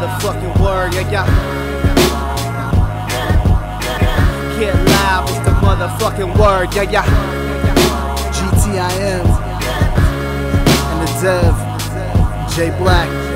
motherfucking word, yeah, yeah. Get live, it's the motherfucking word, yeah, yeah. GTIM and the Dev, J Black.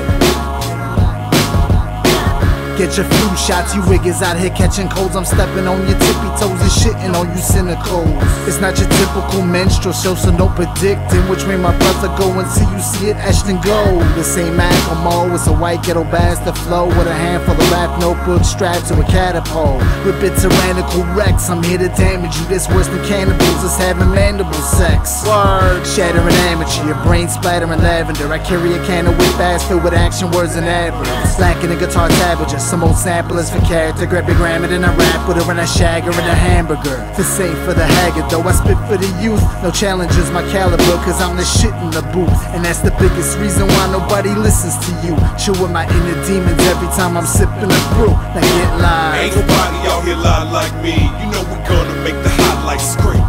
Get your flu shots, you wiggers out here catching colds. I'm stepping on your tippy toes and shitting on you cynicals. It's not your typical menstrual show, so don't predict in which way my brother go until you see it etched in gold. This ain't Macklemore, it's a white ghetto bastard flow with a handful of rap notebooks strapped to a catapult. With bit tyrannical wrecks, I'm here to damage you. This worse than cannibals, it's having mandible sex. Word. Shattering amateur, your brain splattering lavender. I carry a can of whip bags filled with action words and adverbs. Lacking a guitar tablet, just some old samplers for character. Grab your grandma and I rap with her and I shag her in a hamburger. This ain't for the haggard though, I spit for the youth. No challenges my caliber, cause I'm the shit in the booth. And that's the biggest reason why nobody listens to you. Chewing my inner demons every time I'm sipping a brew. Now get live. Ain't nobody out here lie like me. You know we gonna make the highlights scream.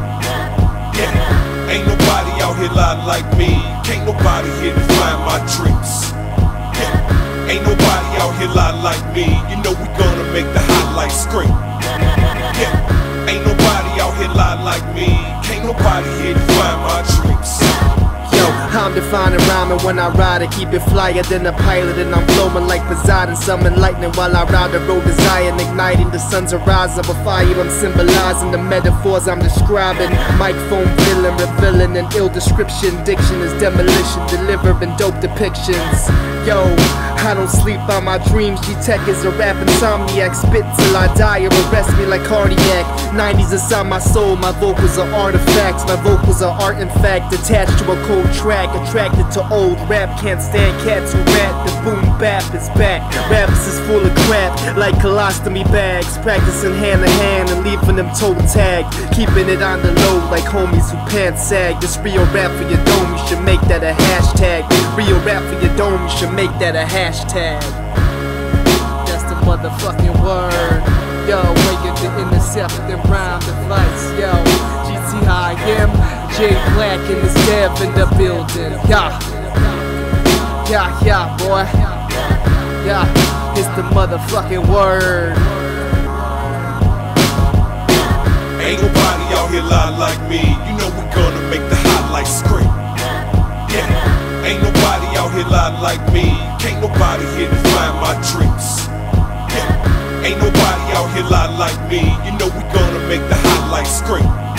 Yeah. Ain't nobody out here lie like me. Can't nobody here to find my dreams. Here lie like me. You know we gonna make the highlights I'm defining rhyming when I ride it. Keep it flyer than a pilot, and I'm flowing like Poseidon. Summon lightning while I ride the road Zion, igniting the sun's horizon. a fire, I'm symbolizing the metaphors I'm describing. Microphone villain, revealing an ill description. Diction is demolition, delivering dope depictions. Yo, I don't sleep on my dreams. GTek is a rap insomniac. Spit till I die or arrest me like cardiac. 90s inside my soul, my vocals are artifacts. My vocals are art, in fact, attached to a cold track. Attracted to old rap, can't stand cats who rap. The boom bap is back. Raps is full of crap, like colostomy bags. Practicing hand to hand and leaving them toe tag. Keeping it on the low like homies who pants sag. This real rap for your dome, you should make that a hashtag. Real rap for your dome, you should make that a hashtag. That's the motherfucking word. Yo, up the intercept and rhyme device. Yo, GTIM, J Black and this dev in the building. Yeah, yeah, yeah, boy. Yeah, it's the motherfucking word. Ain't nobody out here lie like me. You know we gonna make the highlights scream. Yeah. Ain't nobody out here lie like me. Can't nobody here to find my dreams. Ain't nobody out here lie like me. You know we gonna make the highlights scream.